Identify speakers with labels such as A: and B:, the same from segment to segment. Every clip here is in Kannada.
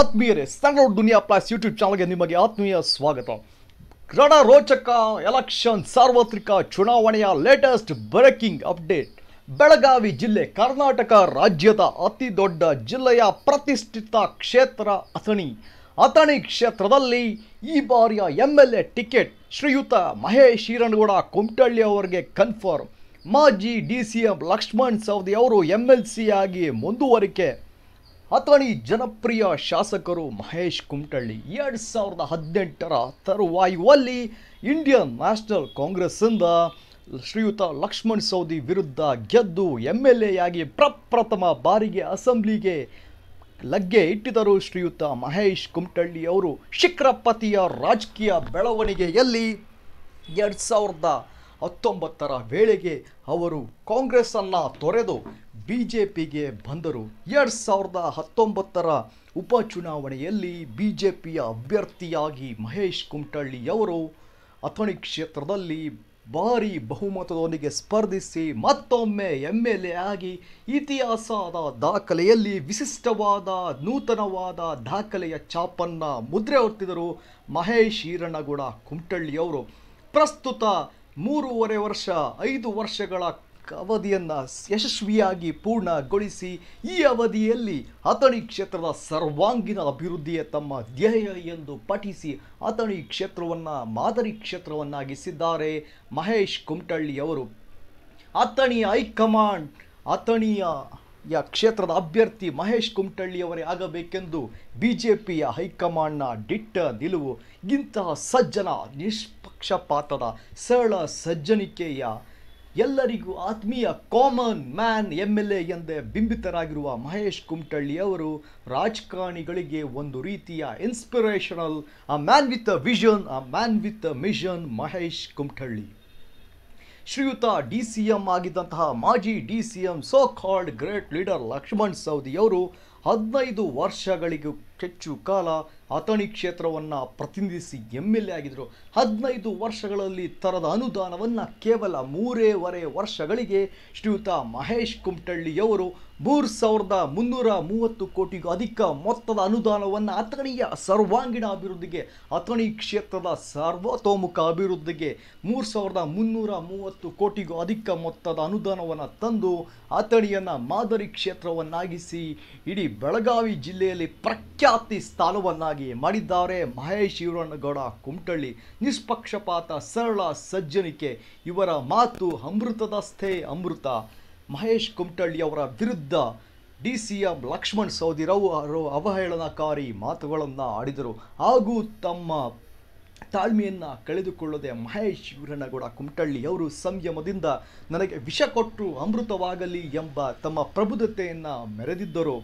A: ಆತ್ಮೀಯರೇ ಸ್ಟ್ಯಾಂಡರ್ಡ್ ದುನಿಯಾ ಪ್ಲಸ್ ಯೂಟ್ಯೂಬ್ ಚಾನಲ್ಗೆ ನಿಮಗೆ ಆತ್ಮೀಯ ಸ್ವಾಗತ. ರಣ ರೋಚಕ ಎಲೆಕ್ಷನ್ ಸಾರ್ವತ್ರಿಕ ಚುನಾವಣೆಯ ಲೇಟೆಸ್ಟ್ ಬ್ರೇಕಿಂಗ್ ಅಪ್ಡೇಟ್ ಬೆಳಗಾವಿ ಜಿಲ್ಲೆ ಕರ್ನಾಟಕ ರಾಜ್ಯದ ಅತಿ ದೊಡ್ಡ ಜಿಲ್ಲೆಯ ಪ್ರತಿಷ್ಠಿತ ಕ್ಷೇತ್ರ ಅಥಣಿ. ಅಥಣಿ ಕ್ಷೇತ್ರದಲ್ಲಿ ಈ ಬಾರಿಯ ಎಂ ಎಲ್ ಎ ಟಿಕೆಟ್ ಶ್ರೀಯುತ ಮಹೇಶ್ ಈರನಗೌಡ ಕುಮಟಳ್ಳಿ ಅವರಿಗೆ ಕನ್ಫರ್ಮ್ ಮಾಜಿ D C M Laxman Savadi ಅವರು ಎಂ ಎಲ್ ಸಿ ಆಗಿ ಮುಂದುವರಿಕೆ. ಅಥಣಿ ಜನಪ್ರಿಯ ಶಾಸಕರು ಮಹೇಶ್ ಕುಮಟಳ್ಳಿ ಎರಡು ಸಾವಿರದ ಹದಿನೆಂಟರ ತರುವಾಯುವಲ್ಲಿ ಇಂಡಿಯನ್ ನ್ಯಾಷನಲ್ ಕಾಂಗ್ರೆಸ್ಸಿಂದ ಶ್ರೀಯುತ ಲಕ್ಷ್ಮಣ್ ಸೌದಿ ವಿರುದ್ಧ ಗೆದ್ದು ಎಂ ಎಲ್ ಎಯಾಗಿ ಪ್ರಪ್ರಥಮ ಬಾರಿಗೆ ಅಸೆಂಬ್ಲಿಗೆ ಲಗ್ಗೆ ಇಟ್ಟಿದರು ಶ್ರೀಯುತ ಮಹೇಶ್ ಕುಮಟಳ್ಳಿ ಅವರು. ಶಿಖರಪತಿಯ ರಾಜಕೀಯ ಬೆಳವಣಿಗೆಯಲ್ಲಿ ಎರಡು ಸಾವಿರದ ಹತ್ತೊಂಬತ್ತರ ವೇಳೆಗೆ ಅವರು ಕಾಂಗ್ರೆಸ್ಸನ್ನು ತೊರೆದು ಬಿ ಜೆ ಪಿಗೆ ಬಂದರು. ಎರಡು ಸಾವಿರದ ಹತ್ತೊಂಬತ್ತರ ಉಪಚುನಾವಣೆಯಲ್ಲಿ ಬಿ ಜೆ ಪಿಯ ಅಭ್ಯರ್ಥಿಯಾಗಿ ಮಹೇಶ್ ಕುಮಟಳ್ಳಿಯವರು ಅಥಣಿ ಕ್ಷೇತ್ರದಲ್ಲಿ ಭಾರಿ ಬಹುಮತದೊಂದಿಗೆ ಸ್ಪರ್ಧಿಸಿ ಮತ್ತೊಮ್ಮೆ ಎಂ ಎಲ್ ಎ ಆಗಿ ಇತಿಹಾಸದ ದಾಖಲೆಯಲ್ಲಿ ವಿಶಿಷ್ಟವಾದ ನೂತನವಾದ ದಾಖಲೆಯ ಛಾಪನ್ನು ಮುದ್ರೆ ಹೊತ್ತಿದರು ಮಹೇಶ್ ಈರಣ್ಣಗೌಡ ಕುಮಟಳ್ಳಿಯವರು ಪ್ರಸ್ತುತ ಮೂರುವರೆ ವರ್ಷ, ಐದು ವರ್ಷಗಳ ಅವಧಿಯನ್ನು ಯಶಸ್ವಿಯಾಗಿ ಪೂರ್ಣಗೊಳಿಸಿ, ಈ ಅವಧಿಯಲ್ಲಿ ಅಥಣಿ ಕ್ಷೇತ್ರದ ಸರ್ವಾಂಗೀಣ ಅಭಿವೃದ್ಧಿಯ ತಮ್ಮ ಧ್ಯೇಯ ಎಂದು ಪಠಿಸಿ ಅಥಣಿ ಕ್ಷೇತ್ರವನ್ನು ಮಾದರಿ ಕ್ಷೇತ್ರವನ್ನಾಗಿಸಿದ್ದಾರೆ ಮಹೇಶ್ ಕುಮಟಳ್ಳಿ ಅವರು ಅಥಣಿಯ ಹೈಕಮಾಂಡ್, ಅಥಣಿಯ ಯ ಕ್ಷೇತ್ರದ ಅಭ್ಯರ್ಥಿ ಮಹೇಶ್ ಕುಮಟಳ್ಳಿಯವರೇ ಆಗಬೇಕೆಂದು ಬಿ ಜೆ ಪಿಯ ಹೈಕಮಾಂಡ್ನ ದಿಟ್ಟ ನಿಲುವು. ಇಂತಹ ಸಜ್ಜನ ನಿಷ್ಪಕ್ಷಪಾತದ ಸರಳ ಸಜ್ಜನಿಕೆಯ ಎಲ್ಲರಿಗೂ ಆತ್ಮೀಯ common man M L A ಎಂದೇ ಬಿಂಬಿತರಾಗಿರುವ ಮಹೇಶ್ ಕುಮಟಳ್ಳಿಯವರು ರಾಜಕಾರಣಿಗಳಿಗೆ ಒಂದು ರೀತಿಯ inspirational a man with a vision a man with a mission Mahesh Kumatalli. ಶ್ರೀಯುತ ಡಿ ಸಿ ಎಂ ಆಗಿದ್ದಂತಹ ಮಾಜಿ D C M so called great leader Laxman ಸವದಿಯವರು ಹದಿನೈದು ವರ್ಷಗಳಿಗೂ ಹೆಚ್ಚು ಕಾಲ ಅಥಣಿ ಕ್ಷೇತ್ರವನ್ನು ಪ್ರತಿನಿಧಿಸಿ ಎಂ ಎಲ್ ಎ ಆಗಿದ್ದರು ಹದಿನೈದು ವರ್ಷಗಳಲ್ಲಿ ತರದ ಅನುದಾನವನ್ನು ಕೇವಲ ಮೂರೇವರೆ ವರ್ಷಗಳಿಗೆ ಶ್ರೀಯುತ ಮಹೇಶ್ ಕುಮಟಳ್ಳಿಯವರು ಮೂರು ಸಾವಿರದ ಮುನ್ನೂರ ಮೂವತ್ತು ಕೋಟಿಗೂ ಅಧಿಕ ಮೊತ್ತದ ಅನುದಾನವನ್ನು ಅಥಣಿಯ ಸರ್ವಾಂಗೀಣ ಅಭಿವೃದ್ಧಿಗೆ, ಅಥಣಿ ಕ್ಷೇತ್ರದ ಸರ್ವತೋಮುಖ ಅಭಿವೃದ್ಧಿಗೆ ಮೂರು ಸಾವಿರದ ಮುನ್ನೂರ ಮೂವತ್ತು ಕೋಟಿಗೂ ಅಧಿಕ ಮೊತ್ತದ ಅನುದಾನವನ್ನು ತಂದು, ಅಥಣಿಯನ್ನು ಮಾದರಿ ಕ್ಷೇತ್ರವನ್ನಾಗಿಸಿ, ಇಡೀ ಬೆಳಗಾವಿ ಜಿಲ್ಲೆಯಲ್ಲಿ ಪ್ರಖ್ಯಾತಿ ಸ್ಥಾನವನ್ನಾಗಿ ಮಾಡಿದ್ದಾರೆ ಮಹೇಶ್ ಈರಣ್ಣಗೌಡ ಕುಮಟಳ್ಳಿ. ನಿಷ್ಪಕ್ಷಪಾತ, ಸರಳ ಸಜ್ಜನಿಕೆ, ಇವರ ಮಾತು ಅಮೃತದಸ್ಥೆ ಅಮೃತ. ಮಹೇಶ್ ಕುಮಟಳ್ಳಿಯವರ ವಿರುದ್ಧ ಡಿ ಸಿ ಎಂ ಲಕ್ಷ್ಮಣ್ ಸವದಿರವು ಅವರು ಅವಹೇಳನಕಾರಿ ಮಾತುಗಳನ್ನು ಆಡಿದರು. ಹಾಗೂ ತಮ್ಮ ತಾಳ್ಮೆಯನ್ನು ಕಳೆದುಕೊಳ್ಳದೆ ಮಹೇಶ್ ಈರಣ್ಣಗೌಡ ಕುಮಟಳ್ಳಿ ಅವರು ಸಂಯಮದಿಂದ ನನಗೆ ವಿಷ ಕೊಟ್ಟು ಅಮೃತವಾಗಲಿ ಎಂಬ ತಮ್ಮ ಪ್ರಬುದ್ಧತೆಯನ್ನು ಮೆರೆದಿದ್ದರು.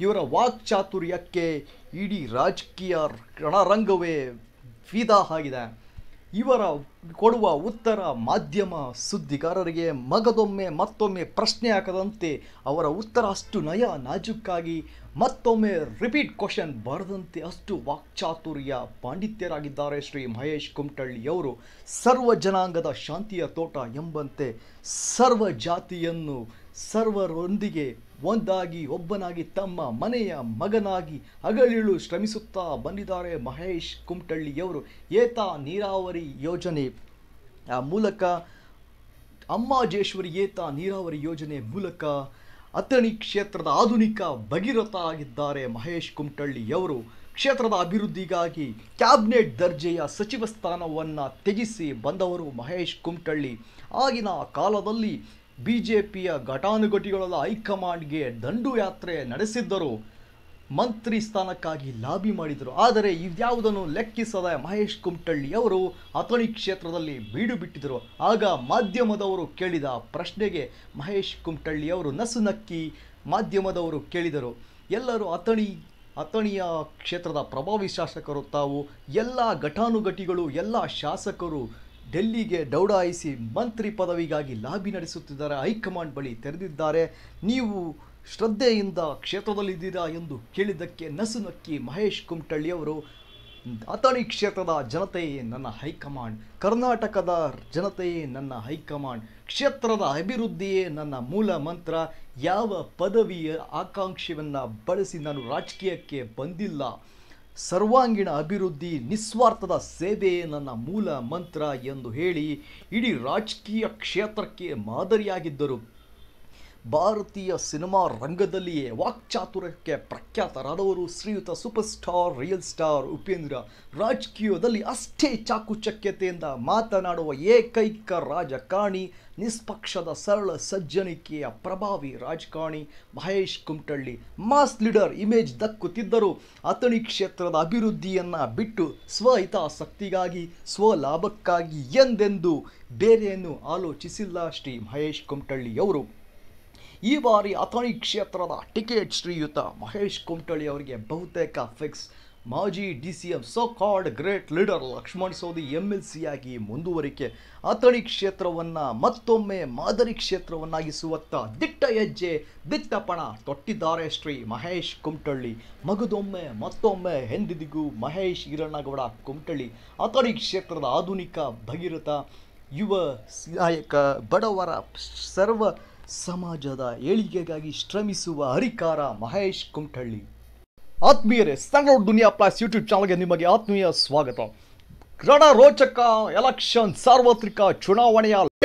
A: ಇವರ ವಾಕ್ ಚಾತುರ್ಯಕ್ಕೆ ಇಡೀ ರಾಜಕೀಯ ರಣರಂಗವೇ ಫೀದಾ ಆಗಿದೆ. ಇವರ ಕೊಡುವ ಉತ್ತರ ಮಾಧ್ಯಮ ಸುದ್ದಿಗಾರರಿಗೆ ಮಗದೊಮ್ಮೆ ಮತ್ತೊಮ್ಮೆ ಪ್ರಶ್ನೆ ಹಾಕದಂತೆ ಅವರ ಉತ್ತರ ಅಷ್ಟು ನಯ ನಾಜುಕ್ಕಾಗಿ ಮತ್ತೊಮ್ಮೆ ರಿಪೀಟ್ ಕ್ವಶನ್ ಬರದಂತೆ ಅಷ್ಟು ವಾಕ್ಚಾತುರ್ಯ ಪಾಂಡಿತ್ಯರಾಗಿದ್ದಾರೆ ಶ್ರೀ ಮಹೇಶ್ ಕುಮಟಳ್ಳಿಯವರು ಸರ್ವ ಜನಾಂಗದ ಶಾಂತಿಯ ತೋಟ ಎಂಬಂತೆ ಸರ್ವ ಜಾತಿಯನ್ನು ಸರ್ವರೊಂದಿಗೆ ಒಂದಾಗಿ ಒಬ್ಬನಾಗಿ ತಮ್ಮ ಮನೆಯ ಮಗನಾಗಿ ಹಗಲಿಳು ಶ್ರಮಿಸುತ್ತಾ ಬಂದಿದ್ದಾರೆ ಮಹೇಶ್ ಕುಮಟಳ್ಳಿಯವರು ಏತ ನೀರಾವರಿ ಯೋಜನೆ. ಮೂಲಕ ಅಮ್ಮಾಜೇಶ್ವರಿ ಏತ ನೀರಾವರಿ ಯೋಜನೆ ಮೂಲಕ ಅಥಣಿ ಕ್ಷೇತ್ರದ ಆಧುನಿಕ ಭಗೀರಥ ಆಗಿದ್ದಾರೆ ಮಹೇಶ್ ಕುಮಟಳ್ಳಿಯವರು ಕ್ಷೇತ್ರದ ಅಭಿವೃದ್ಧಿಗಾಗಿ ಕ್ಯಾಬಿನೆಟ್ ದರ್ಜೆಯ ಸಚಿವ ಸ್ಥಾನವನ್ನು ತ್ಯಜಿಸಿ ಬಂದವರು ಮಹೇಶ್ ಕುಮಟಳ್ಳಿ ಆಗಿನ ಕಾಲದಲ್ಲಿ ಬಿ ಜೆ ಪಿಯ ಘಟಾನುಘಟಿಗಳೆಲ್ಲ ಹೈಕಮಾಂಡ್ಗೆ ದಂಡು ಯಾತ್ರೆ ನಡೆಸಿದ್ದರು. ಮಂತ್ರಿ ಸ್ಥಾನಕ್ಕಾಗಿ ಲಾಬಿ ಮಾಡಿದರು. ಆದರೆ ಇದ್ಯಾವುದನ್ನು ಲೆಕ್ಕಿಸದ ಮಹೇಶ್ ಕುಮಟಳ್ಳಿ ಅವರು ಅಥಣಿ ಕ್ಷೇತ್ರದಲ್ಲಿ ಬೀಡು ಬಿಟ್ಟಿದ್ದರು ಆಗ ಮಾಧ್ಯಮದವರು ಕೇಳಿದ ಪ್ರಶ್ನೆಗೆ ಮಹೇಶ್ ಕುಮಟಳ್ಳಿ ಅವರು ನಸು ನಕ್ಕಿ ಮಾಧ್ಯಮದವರು ಕೇಳಿದರು. ಎಲ್ಲರೂ ಅಥಣಿ, ಅಥಣಿಯ ಕ್ಷೇತ್ರದ ಪ್ರಭಾವಿ ಶಾಸಕರು ತಾವು. ಎಲ್ಲ ಘಟಾನುಘಟಿಗಳು, ಎಲ್ಲ ಶಾಸಕರು ಡೆಲ್ಲಿಗೆ ದೌಡಾಯಿಸಿ ಮಂತ್ರಿ ಪದವಿಗಾಗಿ ಲಾಬಿ ನಡೆಸುತ್ತಿದ್ದಾರೆ. ಹೈಕಮಾಂಡ್ ಬಳಿ ತೆರೆದಿದ್ದಾರೆ. ನೀವು ಶ್ರದ್ಧೆಯಿಂದ ಕ್ಷೇತ್ರದಲ್ಲಿದ್ದೀರಾ ಎಂದು ಕೇಳಿದ್ದಕ್ಕೆ ನಸು ನಕ್ಕಿ ಮಹೇಶ್ ಕುಮಟಳ್ಳಿಯವರು ಅಥಣಿ ಕ್ಷೇತ್ರದ ಜನತೆಯೇ ನನ್ನ ಹೈಕಮಾಂಡ್, ಕರ್ನಾಟಕದ ಜನತೆಯೇ ನನ್ನ ಹೈಕಮಾಂಡ್, ಕ್ಷೇತ್ರದ ಅಭಿವೃದ್ಧಿಯೇ ನನ್ನ ಮೂಲ ಮಂತ್ರ. ಯಾವ ಪದವಿಯ ಆಕಾಂಕ್ಷೆಯನ್ನು ಬಳಸಿ ನಾನು ರಾಜಕೀಯಕ್ಕೆ ಬಂದಿಲ್ಲ. ಸರ್ವಾಂಗೀಣ ಅಭಿವೃದ್ಧಿ ನಿಸ್ವಾರ್ಥದ ಸೇವೆಯೇ ನನ್ನ ಮೂಲ ಮಂತ್ರ ಎಂದು ಹೇಳಿ ಇಡೀ ರಾಜಕೀಯ ಕ್ಷೇತ್ರಕ್ಕೆ ಮಾದರಿಯಾಗಿದ್ದರು. ಭಾರತೀಯ ಸಿನಿಮಾ ರಂಗದಲ್ಲಿಯೇ ವಾಕ್ಚಾತುರ್ಯಕ್ಕೆ ಪ್ರಖ್ಯಾತರಾದವರು ಶ್ರೀಯುತ super star real star Upendra. ರಾಜಕೀಯದಲ್ಲಿ ಅಷ್ಟೇ ಚಾಕುಚಕ್ಯತೆಯಿಂದ ಮಾತನಾಡುವ ಏಕೈಕ ರಾಜಕಾರಣಿ ನಿಷ್ಪಕ್ಷದ ಸರಳ ಸಜ್ಜನಿಕೆಯ ಪ್ರಭಾವಿ ರಾಜಕಾರಣಿ Mahesh Kumatalli. Mass leader image ದಕ್ಕುತ್ತಿದ್ದರು Athani ಕ್ಷೇತ್ರದ ಅಭಿವೃದ್ಧಿಯನ್ನು ಬಿಟ್ಟು ಸ್ವಹಿತಾಸಕ್ತಿಗಾಗಿ ಸ್ವಲಾಭಕ್ಕಾಗಿ ಎಂದೆಂದು ಬೇರೆಯನ್ನು ಆಲೋಚಿಸಿಲ್ಲ ಶ್ರೀ ಮಹೇಶ್ ಕುಮಟಳ್ಳಿಯವರು. ಈ ಬಾರಿ ಅಥಣಿ ಕ್ಷೇತ್ರದ ಟಿಕೆಟ್ ಶ್ರೀಯುತ ಮಹೇಶ್ ಕುಮಟಳ್ಳಿ ಅವರಿಗೆ ಬಹುತೇಕ ಫಿಕ್ಸ್ ಮಾಜಿ D C M so called great leader Laxman Savadi M L ಸಿಯಾಗಿ ಮುಂದುವರಿಕೆ. ಅಥಣಿ ಕ್ಷೇತ್ರವನ್ನು ಮತ್ತೊಮ್ಮೆ ಮಾದರಿ ಕ್ಷೇತ್ರವನ್ನಾಗಿಸುವತ್ತ ದಿಟ್ಟ ಹೆಜ್ಜೆ ದಿಟ್ಟಪಣ ತೊಟ್ಟಿದ್ದಾರೆ ಶ್ರೀ ಮಹೇಶ್ ಕುಮಟಳ್ಳಿ ಮಗದೊಮ್ಮೆ ಮತ್ತೊಮ್ಮೆ ಎಂದಿದಿಗೂ ಮಹೇಶ್ ಈರಣ್ಣಗೌಡ ಕುಮಟಳ್ಳಿ ಅಥಣಿ ಕ್ಷೇತ್ರದ ಆಧುನಿಕ ಭಗೀರಥ, ಯುವ ನಾಯಕ ಬಡವರ ಸರ್ವ ಸಮಾಜದ ಏಳಿಗೆಗಾಗಿ ಶ್ರಮಿಸುವ ಹರಿಕಾರ ಮಹೇಶ್ ಕುಮಟಳ್ಳಿ ಆತ್ಮೀಯರೇ ಸ್ಟ್ಯಾಂಡರ್ಡ್ ದುನಿಯಾ ಪ್ಲಸ್ ಯೂಟ್ಯೂಬ್ ಚಾನಲ್ಗೆ ನಿಮಗೆ ಆತ್ಮೀಯ ಸ್ವಾಗತ. ರಣರೋಚಕ ಎಲೆಕ್ಷನ್ ಸಾರ್ವತ್ರಿಕ ಚುನಾವಣೆಯ